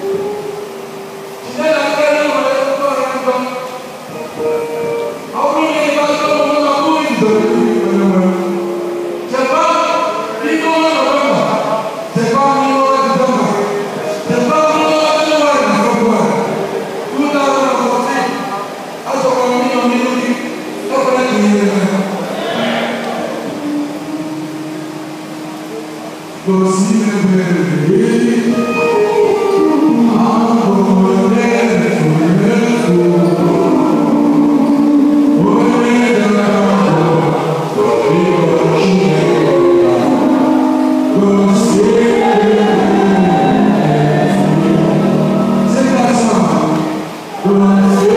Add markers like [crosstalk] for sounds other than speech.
[noise] Você